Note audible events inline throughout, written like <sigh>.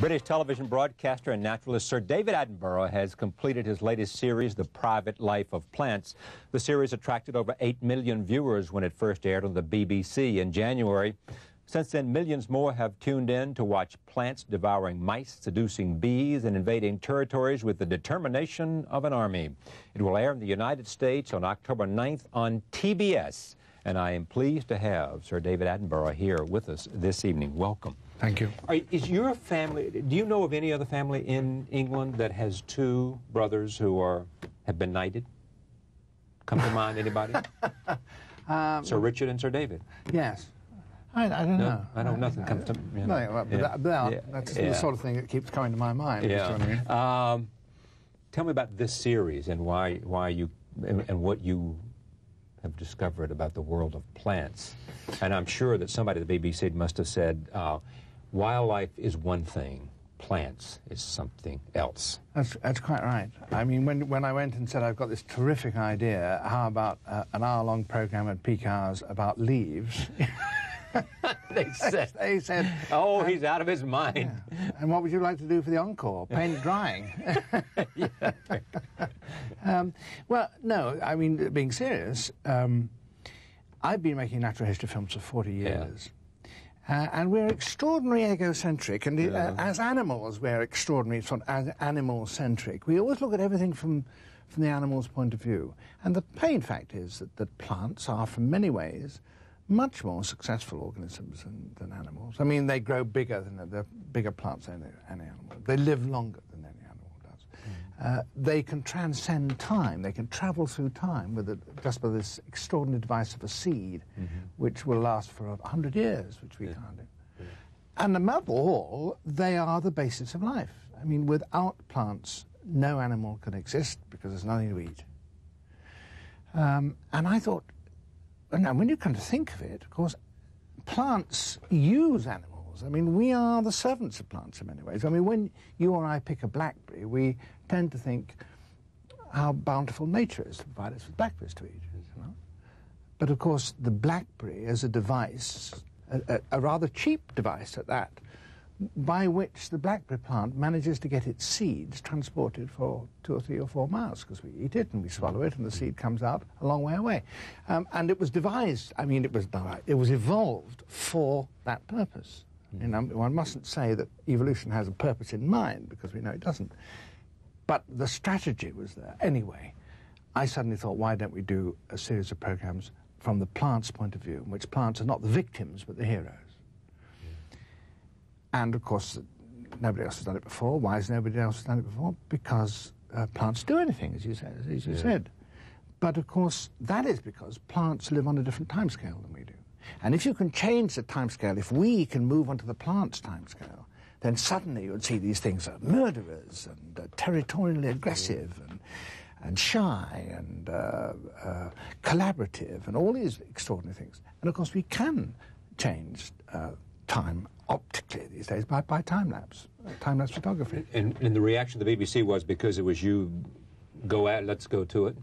British television broadcaster and naturalist Sir David Attenborough has completed his latest series, The Private Life of Plants. The series attracted over 8 million viewers when it first aired on the BBC in January. Since then, millions more have tuned in to watch plants devouring mice, seducing bees, and invading territories with the determination of an army. It will air in the United States on October 9th on TBS. And I am pleased to have Sir David Attenborough here with us this evening. Welcome. Thank you. Are, is your family, do you know of any other family in England that has two brothers who are, have been knighted? Come to mind, anybody? <laughs> um, Sir Richard and Sir David? Yes. I, I don't no, know. I know nothing comes to you know. No, but, yeah. that, but yeah. that's yeah. the sort of thing that keeps coming to my mind. Yeah. Um, tell me about this series and why, why you, and, and what you have discovered about the world of plants. And I'm sure that somebody at the BBC must have said, uh, wildlife is one thing, plants is something else. That's, that's quite right. I mean, when, when I went and said, I've got this terrific idea, how about uh, an hour-long program at peak hours about leaves? <laughs> they <laughs> said, they said, "Oh, he's out of his mind." Yeah. And what would you like to do for the encore? <laughs> Paint drying. um, well, no. I mean, being serious, um, I've been making natural history films for forty years. Yeah. Uh, and we're extraordinarily egocentric, and uh, yeah. uh, as animals, we're extraordinarily sort of animal-centric. We always look at everything from, from the animal's point of view. And the plain fact is that, that plants are, from many ways, much more successful organisms than, than animals. I mean, they grow bigger than they're bigger plants than any animal. They live longer than any animal does. Mm. Uh, they can transcend time. They can travel through time with a, just by this extraordinary device of a seed, mm -hmm. which will last for a hundred years, which we yeah. can't do. Yeah. And above all, they are the basis of life. I mean, without plants, no animal can exist because there's nothing to eat. Um, and I thought, and when you come to think of it, of course, plants use animals. I mean, we are the servants of plants in many ways. I mean, when you or I pick a blackberry, we tend to think how bountiful nature is to provide us with blackberries to eat. You know? But of course, the blackberry is a device, a, a, rather cheap device at that, by which the blackberry plant manages to get its seeds transported for two or three or four miles because we eat it and we swallow it and the seed comes out a long way away. Um, and it was devised, I mean, it was, it was evolved for that purpose. Mm. You know, one mustn't say that evolution has a purpose in mind because we know it doesn't. But the strategy was there. Anyway, I suddenly thought, why don't we do a series of programs from the plant's point of view, in which plants are not the victims but the heroes? And of course, nobody else has done it before. Why has nobody else done it before? Because uh, plants do anything, as you said. As you yeah. said. But of course, that is because plants live on a different timescale than we do. And if you can change the timescale, if we can move onto the plant's timescale, then suddenly you would see these things are murderers and uh, territorially aggressive and, and shy and uh, uh, collaborative and all these extraordinary things. And of course, we can change uh, time optically these days by, by time lapse, time lapse photography. And, and the reaction of the BBC was because it was you go at, let's go to it.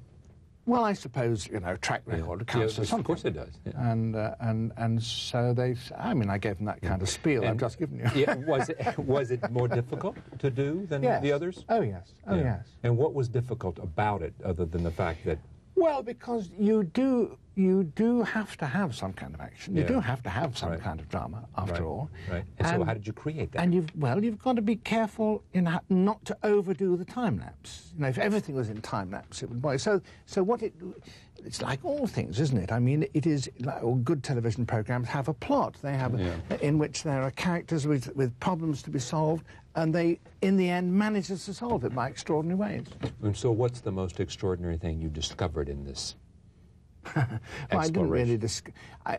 Well, I suppose you know track record yeah. counts yeah, Of course, it does. Yeah. And uh, and and so they. I mean, I gave them that kind of spiel and, I've just given you. yeah, <laughs> was it was it more difficult to do than yes. the others? Oh yes. Oh yes. And what was difficult about it, other than the fact that? Well, because you do you do have to have some kind of action. You do have to have some right. kind of drama, after right. all. Right. And, and, so, how did you create that? And you've well, you've got to be careful in not to overdo the time lapse. You know, if everything was in time lapse, it would bore. So, so what it it's like all things, isn't it? I mean, it is like all good television programs have a plot. They have yeah. a, in which there are characters with with problems to be solved, and they, in the end, manages to solve it by extraordinary ways. And so, what's the most extraordinary thing you discovered in this? <laughs> well, I didn't really discover.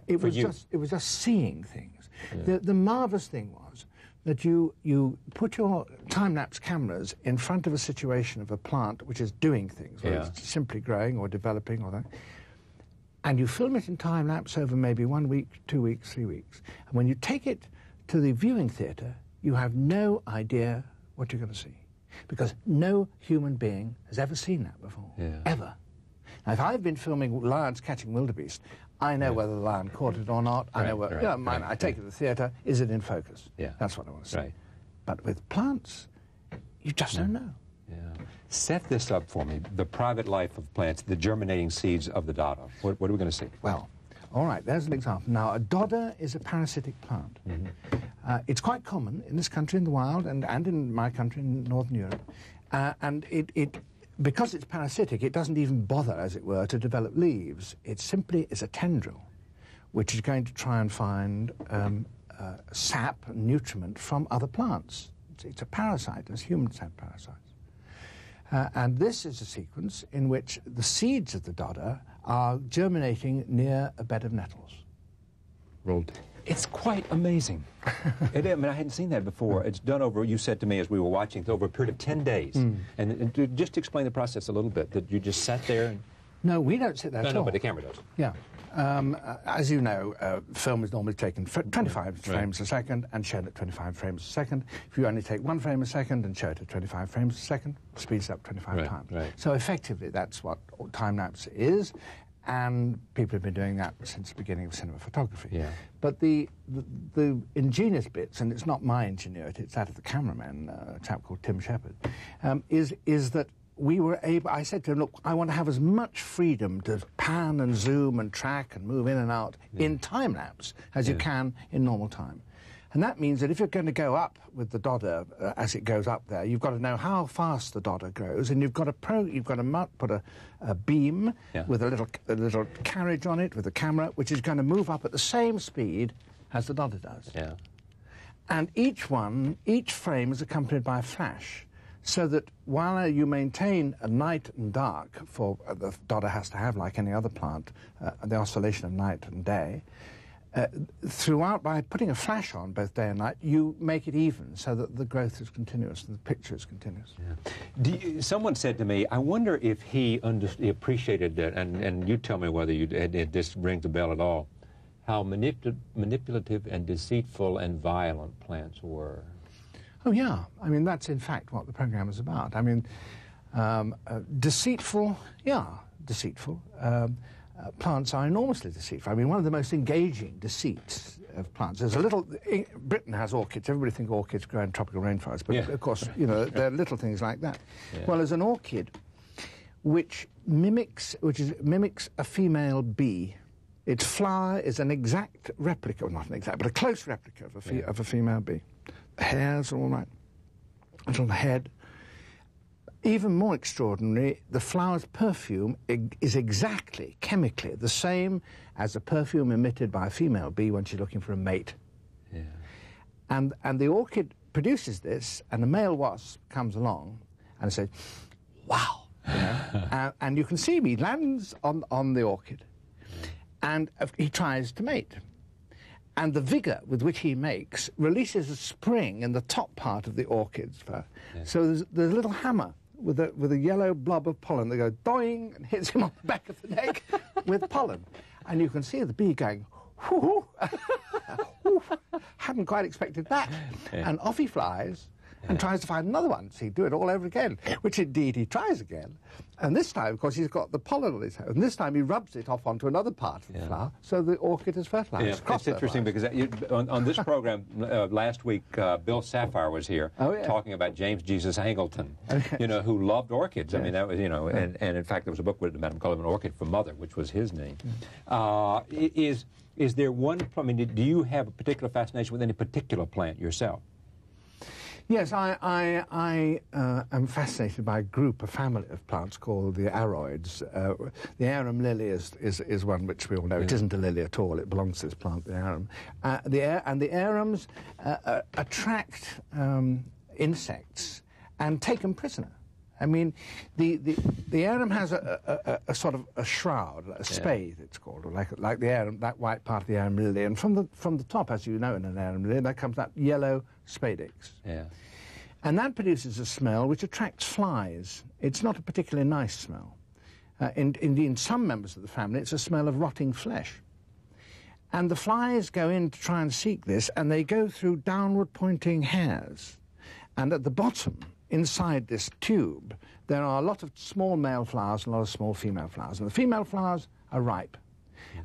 It was you. just it was just seeing things. Yeah. The the marvelous thing was that you you put your time lapse cameras in front of a situation of a plant which is doing things, whether yeah. it's simply growing or developing or that. And you film it in time lapse over maybe one week, two weeks, three weeks. And when you take it to the viewing theatre, you have no idea what you're going to see. Because no human being has ever seen that before. Yeah. Ever. Now, if I've been filming lions catching wildebeest, I know yeah. whether the lion caught it or not. I know whether, right, you know, right, I take right. it to the theatre. Is it in focus? Yeah. That's what I want to see. Right. But with plants, you just don't hmm. know. Yeah. Set this up for me. The private life of plants, the germinating seeds of the dodder. What, what are we going to see? Well, all right, there's an example. Now, a dodder is a parasitic plant. Mm -hmm. uh, it's quite common in this country in the wild and, and in my country in Northern Europe. Uh, and it, it, because it's parasitic, it doesn't even bother, as it were, to develop leaves. It simply is a tendril, which is going to try and find um, uh, sap and nutriment from other plants. It's, it's a parasite, as humans have parasites. Uh, and this is a sequence in which the seeds of the dodder are germinating near a bed of nettles. Rolled. It's quite amazing. <laughs> it, I mean, I hadn't seen that before. It's done over, you said to me as we were watching, over a period of 10 days. Mm. And, and, just explain the process a little bit, that you just sat there and... No, we don't sit there no, at no, all. but the camera does. Yeah. Um, uh, as you know, uh, film is normally taken 25 right. frames a second and shown at 25 frames a second. If you only take one frame a second and show it at 25 frames a second, speeds up 25 right, times. Right. So effectively, that's what time lapse is and people have been doing that since the beginning of cinema photography. Yeah. But the, the, the ingenious bits, and it's not my ingenuity, it's that of the cameraman, uh, a chap called Tim Shepherd, um, is, is that we were able, I said to him, look, I want to have as much freedom to pan and zoom and track and move in and out yeah. in time lapse as yeah. you can in normal time. And that means that if you're going to go up with the dodder uh, as it goes up there, you've got to know how fast the dodder grows, and you've got to pro, you've got to put a, a beam yeah. with a little a little carriage on it with a camera, which is going to move up at the same speed as the dodder does. Yeah. And each one, each frame is accompanied by a flash, so that while you maintain a night and dark, for uh, the dodder has to have like any other plant, uh, the oscillation of night and day uh, throughout, by putting a flash on both day and night, you make it even so that the growth is continuous and the picture is continuous. Yeah. You, someone said to me, I wonder if he, he appreciated that, and, and you tell me whether you, this rings a bell at all, how manip manipulative and deceitful and violent plants were. Oh, yeah. I mean, that's in fact what the program is about. I mean, um, uh, deceitful, yeah, deceitful. Um, uh, plants are enormously deceitful. I mean, one of the most engaging deceits of plants. There's a little. Britain has orchids. Everybody thinks orchids grow in tropical rainforests, but yeah. of course, you know, <laughs> there are little things like that. Yeah. Well, there's an orchid which mimics, which is mimics a female bee. Its flower is an exact replica, well, not an exact, but a close replica of a, yeah. of a female bee. Hairs are all right. It's on the head, even more extraordinary, the flower's perfume is exactly, chemically, the same as the perfume emitted by a female bee when she's looking for a mate. Yeah. And, and the orchid produces this, and the male wasp comes along and says, wow. You know? and, and, you can see him, he lands on, on the orchid, and uh, he tries to mate. And the vigor with which he makes releases a spring in the top part of the orchid's fur. Yeah. So there's, there's a little hammer with a, with a yellow blob of pollen that goes doing and hits him on the back of the neck <laughs> with pollen. And you can see the bee going, whoo, <laughs> hadn't quite expected that. Yeah. And off he flies and tries to find another one. So he'd do it all over again, which indeed he tries again. And this time, of course, he's got the pollen on his head. And this time he rubs it off onto another part of the yeah. flower, so the orchid is fertilized. Yeah. It's interesting because uh, you, on, on, this program <laughs> uh, last week, uh, Bill Safire was here oh, yeah. talking about James Jesus Angleton, okay. you know, who loved orchids. Yes. I mean, that was, you know, and, and in fact, there was a book written about him called An Orchid for Mother, which was his name. Mm. is, is there one, I mean, do you have a particular fascination with any particular plant yourself? Yes, I, I, I uh, am fascinated by a group, a family of plants called the aroids. Uh, the arum lily is, is, is one which we all know. Yeah. It isn't a lily at all. It belongs to this plant, the arum. Uh, the, and the arums uh, uh, attract um, insects and take them prisoner. I mean, the, the, the arum has a, a, a, sort of a shroud, a spathe, yeah. it's called, like, like the arum, that white part of the arum lily. And from the, from the top, as you know in an arum lily, there comes that yellow spadix. Yeah. And that produces a smell which attracts flies. It's not a particularly nice smell. Uh, in, indeed, in some members of the family, it's a smell of rotting flesh. And the flies go in to try and seek this, and they go through downward pointing hairs. And at the bottom, inside this tube, there are a lot of small male flowers and a lot of small female flowers. And the female flowers are ripe.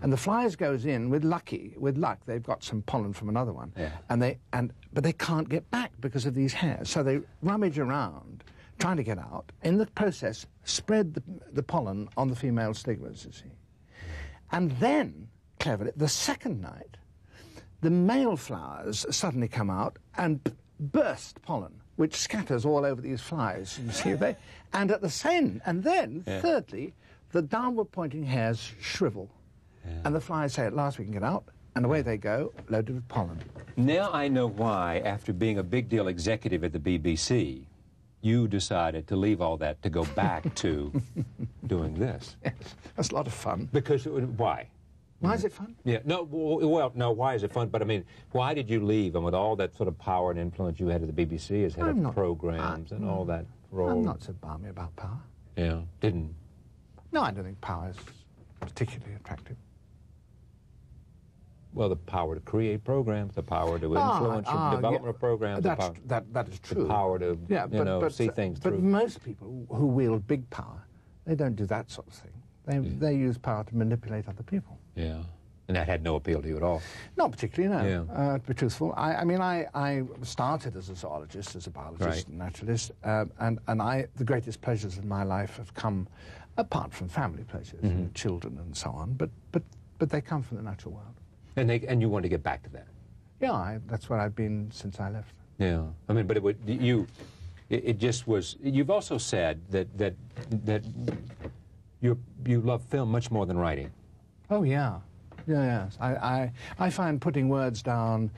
And the flies goes in with lucky, with luck, they've got some pollen from another one. Yeah. And they, and, but they can't get back because of these hairs. So they rummage around trying to get out. In the process, spread the, the pollen on the female stigmas, you see. And then, cleverly, the second night, the male flowers suddenly come out and burst pollen, which scatters all over these flies. You see, they, and at the same, and then, Yeah. thirdly, the downward pointing hairs shrivel. And the flies say, at last we can get out, and away they go, loaded with pollen. Now I know why, after being a big deal executive at the BBC, you decided to leave all that to go back to <laughs> doing this. Yes, That's a lot of fun. Because, why? Why is it fun? Yeah, no, well, no, why is it fun? But I mean, why did you leave? And with all that sort of power and influence you had at the BBC as head I'm of not- programs and all mm, that role. I'm not so balmy about power. Yeah, didn't. No, I don't think power is particularly attractive. Well, the power to create programs, the power to Ah, influence your ah, development yeah. of programs, the That's, power, that, that is the power to yeah, you but, know, but, see things but through. most people who wield big power, they don't do that sort of thing. They, they use power to manipulate other people. Yeah, and that had no appeal to you at all. Not particularly, no. Yeah. Uh, to be truthful, I, I mean, I, I started as a zoologist, as a biologist Right. and naturalist, uh, and, and I, the greatest pleasures in my life have come, apart from family pleasures, Mm-hmm. and children and so on, but, but, but they come from the natural world. And they and you want to get back to that. Yeah, I, that's what I've been since I left. Yeah, I mean, but it would you. It, it just was. You've also said that that that you you love film much more than writing. Oh yeah, yeah, yes. I, I, I find putting words down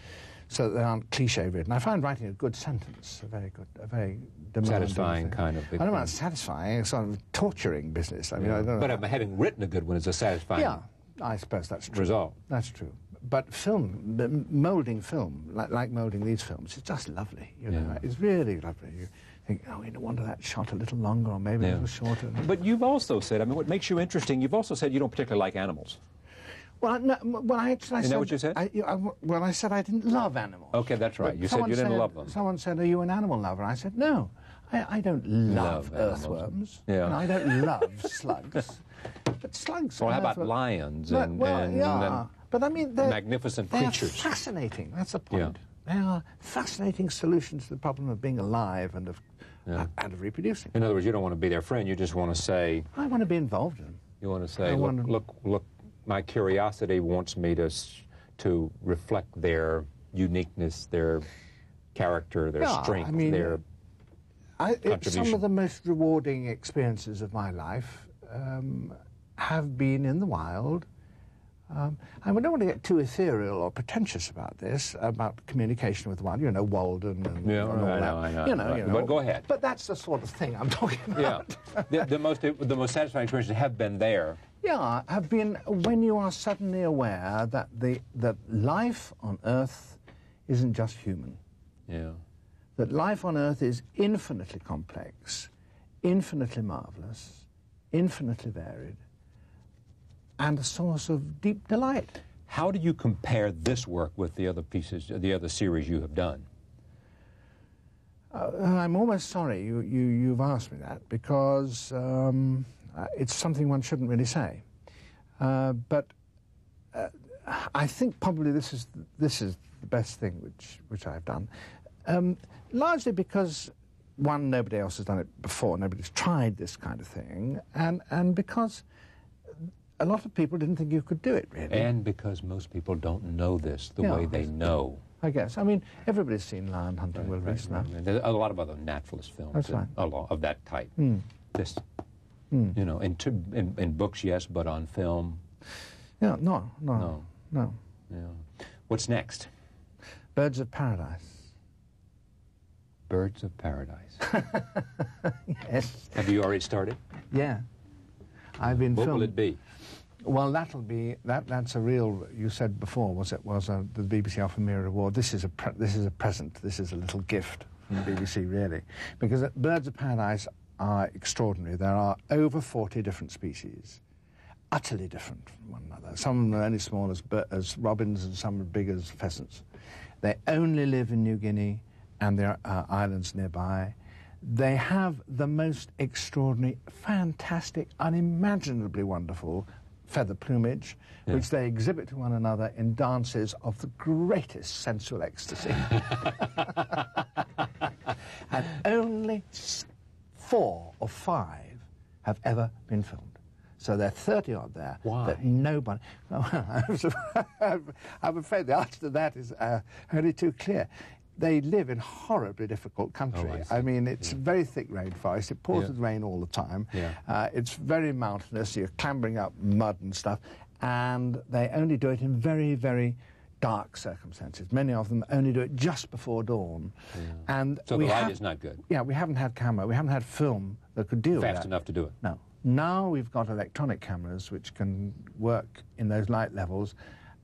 so that they aren't cliche written. I find writing a good sentence a very good, a very demanding Satisfying thing. kind of I don't know about satisfying, it's sort of torturing business. I mean, I don't know. But having written a good one is a satisfying yeah, I suppose that's true. result. That's true. But film, moulding film, like, like moulding these films, it's just lovely. You know, Yeah. it's really lovely. You think, oh, no wonder that shot a little longer or maybe a little shorter. But you've also said, I mean, what makes you interesting, you've also said you don't particularly like animals. Well, no, well, I actually I Isn't said, that what you said? I, I- well, I said I didn't love animals. Okay, that's right. But You said you didn't love them. Someone said, "Are you an animal lover?" I said, "No, I, I don't love, Love earthworms. Yeah. I don't love <laughs> slugs. But slugs. Well, how about lions and, well, and, yeah, and but I mean, they're magnificent they're creatures? fascinating. That's the Yeah. point. They are fascinating solutions to the problem of being alive and of Yeah. and of reproducing. In other words, you don't want to be their friend. You just want to say, I want to be involved in them. you want to say, look, wanna- look, look. My curiosity wants me to to reflect their uniqueness, their character, their Yeah, strength, I mean, their I, some of the most rewarding experiences of my life um, have been in the wild. Um, and we don't want to get too ethereal or pretentious about this, about communication with one. You know, Walden and, Yeah, and all I that. know, I know, You know, right. you know. But go ahead. But that's the sort of thing I'm <laughs> talking yeah. about. the, the most the most satisfying experiences have been there. Yeah, have been when you are suddenly aware that the that life on Earth isn't just human. Yeah. that life on Earth is infinitely complex, infinitely marvelous, infinitely varied, and a source of deep delight. How do you compare this work with the other pieces, the other series you have done? Uh, I'm almost sorry you, you, you've asked me that because um, uh, it's something one shouldn't really say. Uh, but uh, I think probably this is, this is the best thing which, which I've done. Um, largely because, one, nobody else has done it before, nobody's tried this kind of thing, and, and because a lot of people didn't think you could do it, really. And because most people don't know this the Yeah. way they know. I guess. I mean, everybody's seen Lion Hunting Wildebeest now. And There's a lot of other naturalist films that- a lot of that type. Hmm. This, you know, in, in, in books, yes, but on film, Yeah, no, no, No. no. yeah. What's next? Birds of Paradise. Birds of Paradise. <laughs> Yes. have you already started? Yeah. I've been What filmed. will it be? Well, that'll be that. That's a real. You said before was it was a, the BBC Alpha Mirror Award. This is a pre, this is a present. This is a little gift from mm. the BBC, really, because Birds of Paradise are extraordinary. There are over forty different species, utterly different from one another. Some of them are only small as as robins, and some are big as pheasants. They only live in New Guinea, and there are islands nearby. They have the most extraordinary, fantastic, unimaginably wonderful feather plumage, which they exhibit to one another in dances of the greatest sensual ecstasy. <laughs> and only four or five have ever been filmed. So there are 30 odd there Why? that nobody. <laughs> I'm afraid the answer to that is uh, only too clear. They live in horribly difficult country. Oh, I. I mean, it's very thick rainforest. It pours Yeah. with rain all the time. Yeah. Uh, it's very mountainous. You're clambering up mud and stuff. And they only do it in very, very dark circumstances. Many of them only do it just before dawn. And So the light is not good. Yeah, we haven't had camera. We haven't had film that could deal with Fast enough to do it. No. Now we've got electronic cameras which can work in those light levels,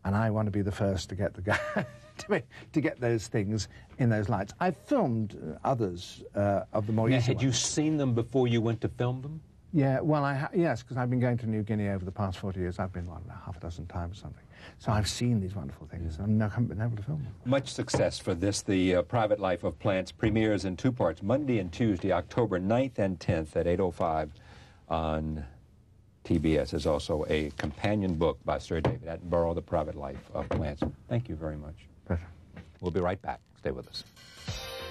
and I want to be the first to get the guy <laughs> to, to get those things in those lights. I've filmed uh, others uh, of the more Now, had you seen them before you went to film them? Yeah, well, I ha- yes, because I've been going to New Guinea over the past 40 years. I've been, what, about half a dozen times or something. So I've seen these wonderful things, and I haven't been able to film them. Much success for this. The uh, Private Life of Plants premieres in two parts, Monday and Tuesday, October 9th and 10th at 8.05 on TBS. There's also a companion book by Sir David Attenborough, The Private Life of Plants. Thank you very much. Pleasure. We'll be right back. Stay with us.